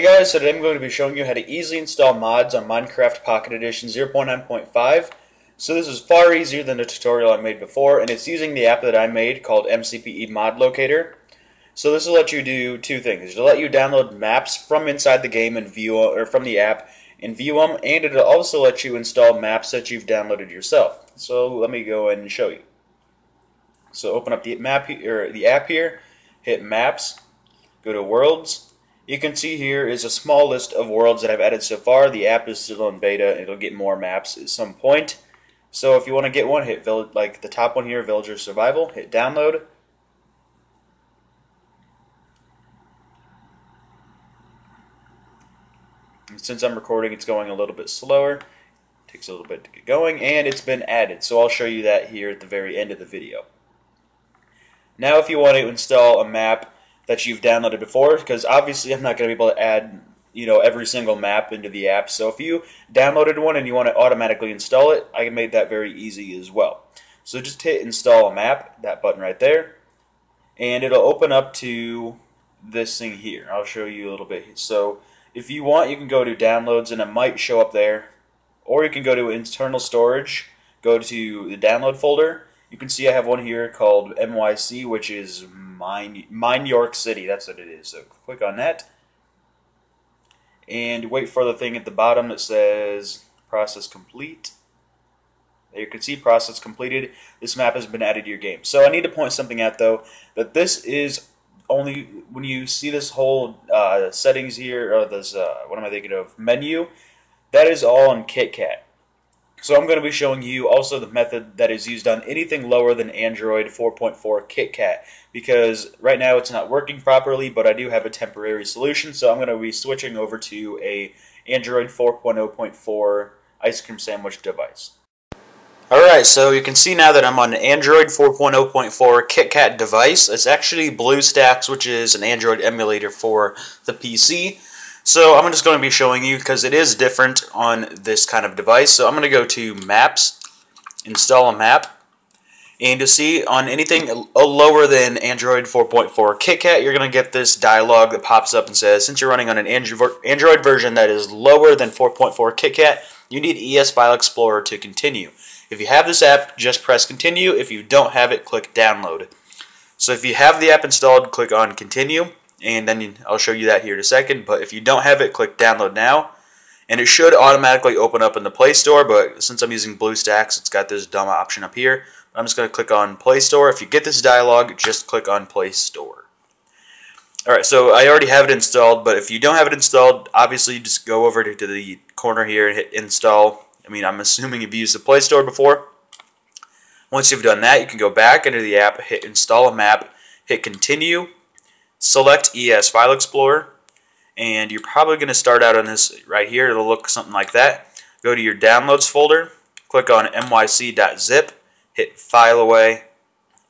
guys, so today I'm going to be showing you how to easily install mods on Minecraft Pocket Edition 0.9.5. So this is far easier than the tutorial I made before, and it's using the app that I made called MCPE Mod Locater. So this will let you do two things. It'll let you download maps from inside the game and view, or from the app, and view them, and it'll also let you install maps that you've downloaded yourself. So let me go and show you. So open up the map or the app here, hit Maps, go to Worlds, you can see here is a small list of worlds that I've added so far. The app is still in beta. It'll get more maps at some point. So if you want to get one, hit like the top one here, Villager Survival. Hit download. Since I'm recording, it's going a little bit slower. It takes a little bit to get going, and it's been added. So I'll show you that here at the very end of the video. Now if you want to install a map that you've downloaded before because obviously I'm not going to be able to add you know every single map into the app. So if you downloaded one and you want to automatically install it, I made that very easy as well. So just hit install a map, that button right there, and it'll open up to this thing here. I'll show you a little bit. So if you want, you can go to downloads and it might show up there, or you can go to internal storage, go to the download folder. You can see I have one here called MYC, which is Mine, Mine York City. That's what it is. So click on that. And wait for the thing at the bottom that says process complete. There you can see process completed. This map has been added to your game. So I need to point something out though, that this is only, when you see this whole uh, settings here, or this, uh, what am I thinking of, menu, that is all on KitKat. So I'm going to be showing you also the method that is used on anything lower than Android 4.4 KitKat because right now it's not working properly, but I do have a temporary solution. So I'm going to be switching over to a Android 4.0.4 ice cream sandwich device. Alright, so you can see now that I'm on an Android 4.0.4 KitKat device. It's actually BlueStacks, which is an Android emulator for the PC. So I'm just going to be showing you because it is different on this kind of device. So I'm going to go to Maps, install a map, and to see on anything uh, lower than Android 4.4 KitKat, you're going to get this dialog that pops up and says, since you're running on an Android version that is lower than 4.4 KitKat, you need ES File Explorer to continue. If you have this app, just press continue. If you don't have it, click download. So if you have the app installed, click on continue and then I'll show you that here in a second. But if you don't have it, click download now. And it should automatically open up in the Play Store, but since I'm using BlueStacks, it's got this dumb option up here. I'm just going to click on Play Store. If you get this dialog, just click on Play Store. Alright, so I already have it installed, but if you don't have it installed, obviously just go over to, to the corner here and hit install. I mean, I'm assuming you've used the Play Store before. Once you've done that, you can go back into the app, hit install a map, hit continue, select ES File Explorer, and you're probably going to start out on this right here. It'll look something like that. Go to your Downloads folder, click on myc.zip, hit File Away,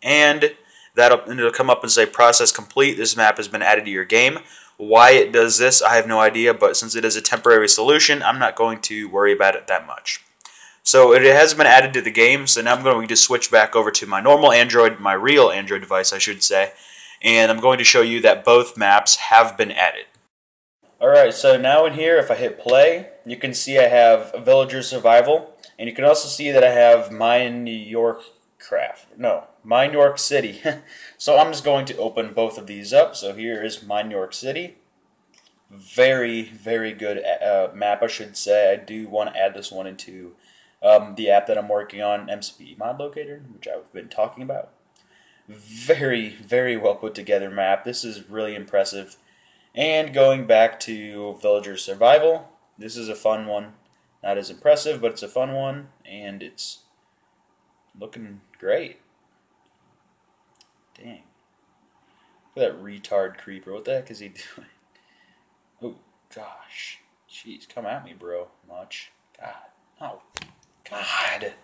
and that'll it'll come up and say Process Complete. This map has been added to your game. Why it does this, I have no idea, but since it is a temporary solution, I'm not going to worry about it that much. So it has been added to the game, so now I'm going to switch back over to my normal Android, my real Android device, I should say, and I'm going to show you that both maps have been added. Alright, so now in here, if I hit play, you can see I have Villager Survival, and you can also see that I have Mine York Craft. No, Mine York City. so I'm just going to open both of these up. So here is Mine New York City. Very, very good uh, map, I should say. I do want to add this one into um, the app that I'm working on, MCPE Mod Locater, which I've been talking about very, very well put together map. This is really impressive. And going back to Villager Survival, this is a fun one. Not as impressive, but it's a fun one, and it's looking great. Dang. Look at that retard creeper. What the heck is he doing? Oh, gosh. Jeez, come at me, bro. Much. God. Oh, God.